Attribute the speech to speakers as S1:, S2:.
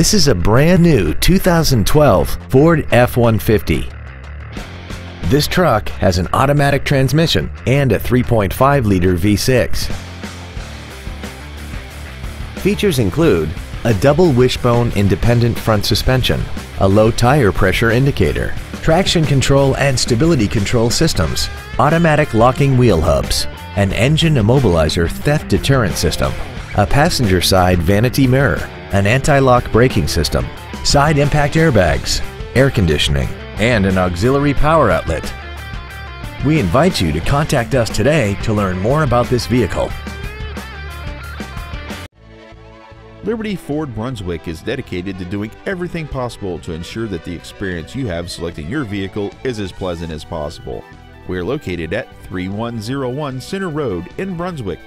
S1: This is a brand new 2012 Ford F-150. This truck has an automatic transmission and a 3.5-liter V6. Features include a double wishbone independent front suspension, a low tire pressure indicator, traction control and stability control systems, automatic locking wheel hubs, an engine immobilizer theft deterrent system, a passenger side vanity mirror, an anti-lock braking system, side impact airbags, air conditioning, and an auxiliary power outlet. We invite you to contact us today to learn more about this vehicle.
S2: Liberty Ford Brunswick is dedicated to doing everything possible to ensure that the experience you have selecting your vehicle is as pleasant as possible. We are located at 3101 Center Road in Brunswick.